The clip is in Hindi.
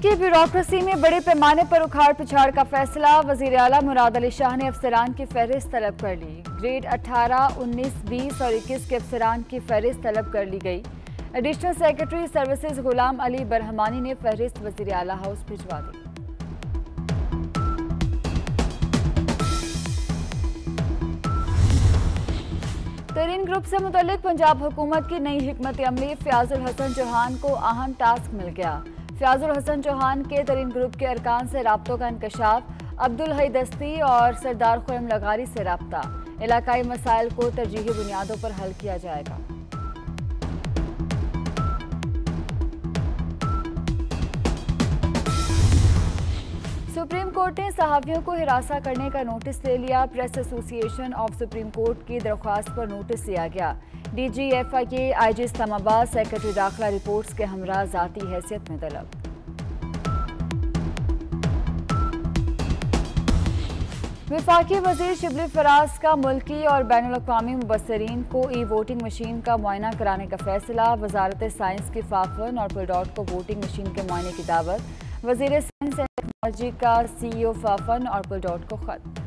की ब्यूरोक्रेसी में बड़े पैमाने पर उखाड़ पिछाड़ का फैसला वज़ीर अला मुराद अली शाह ने अफसरान की फहरिस्त तलब कर ली। ग्रेड 18, 19, 20 और 21 के अफसरान की फहरिस्त तलब कर ली गई। Additional secretary services Ghulam Ali Barhamani ने फहरिस्त वज़ीर अला हाउस भिजवा दी। तरीन ग्रुप से मुतलिक पंजाब हुकूमत की नई हमत अमली फ्याजुल हसन चौहान को अहम टास्क मिल गया। फ्याजुल हसन चौहान के तरीन ग्रुप के अरकान से रबतों का इंकशाफ, अब्दुल हई दस्ती और सरदार खुरम लगारी से रबता। इलाकई मसाइल को तरजीही बुनियादों पर हल किया जाएगा। कोर्ट ने सहाफ़ियों को हिरासा करने का नोटिस ले लिया। Press association of supreme court की दरख्वास्त पर नोटिस दिया गया। डीजीएफआई के आईजी इस्लामाबाद, सेक्रेटरी दाखिला रिपोर्ट्स के हमरा जाती हैसियत में तलब। विफाकी वज़ीर शिबली फराज का मुल्की और बैन अवी मुबसरीन को ई वोटिंग मशीन का मुआयना कराने का फैसला। वजारत साइंस की फाफन और पुलडॉट को वोटिंग मशीन के मुआयने की दावत। वज़ीर साइंस एंड टेक्नोलॉजी का सीईओ फाफन और पुलडॉट को खत।